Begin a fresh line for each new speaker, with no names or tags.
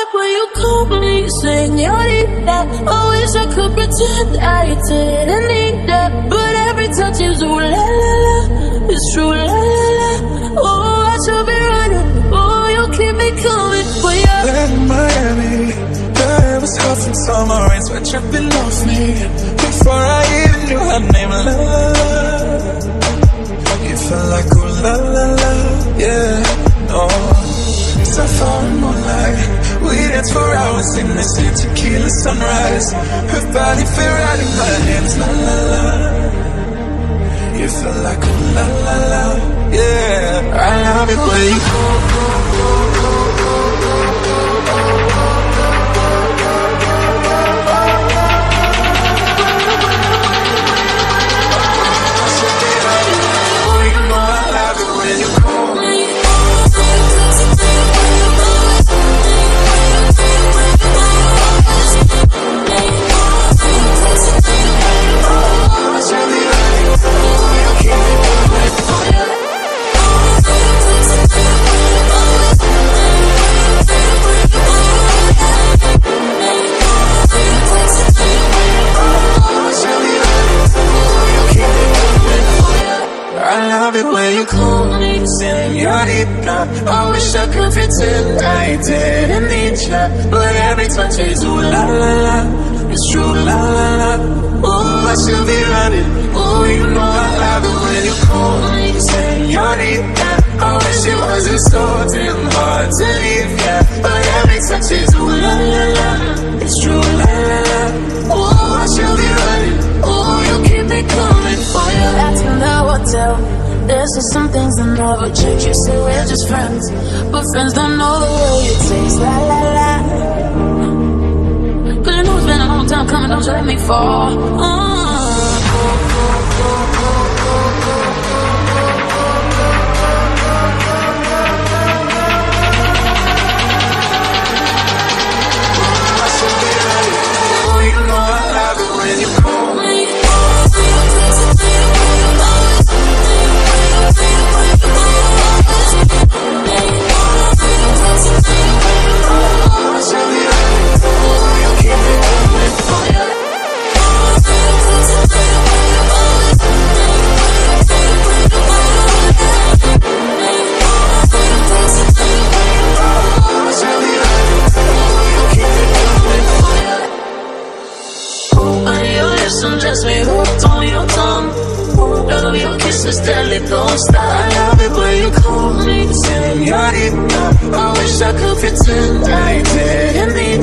it when you call me señorita. I wish I could pretend I didn't need that, but every touch is ooh la la la. It's true la la la. Oh, I should be running. Oh, you keep me coming for you.
in Miami. The air was hot from summer rains were dripping off me. Before I even knew her name, la la la. You felt like ooh la la la, yeah. No, in moonlight, we danced for hours in same tequila sunrise. Her body fit right in my hands, la la la. You felt like ooh la la la, yeah. I love it when you you call me senorita. I wish I could pretend I didn't need ya, but every touch is ooh la la la. It's true la la la. Oh, I should be running. Oh, you know I love it when you call me senorita. I wish it wasn't so damn hard to leave ya, but every touch is ooh
There's just some things I never change. You say we're just friends, but friends don't know the way it tastes. La la la. Cause you know it's been a long time coming, don't you let me fall. Uh. Your just me hooked on your tongue. Love your kisses, deadly, don't stop.
I love it when you call me señorita. I wish I could pretend I didn't need